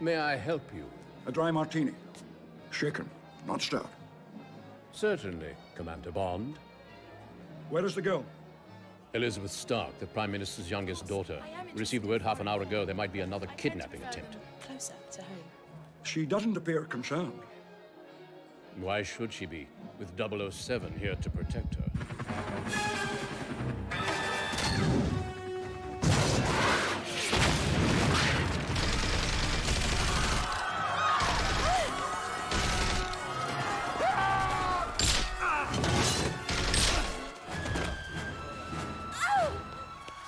May I help you? A dry martini. Shaken, not stirred. Certainly, Commander Bond. Where is the girl? Elizabeth Stark, the Prime Minister's youngest daughter. Received word half an hour ago there might be another kidnapping attempt. Closer to home. She doesn't appear concerned. Why should she be, with 007 here to protect her?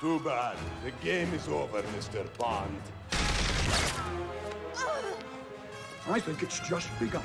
Too bad. The game is over, Mr. Bond. I think it's just begun.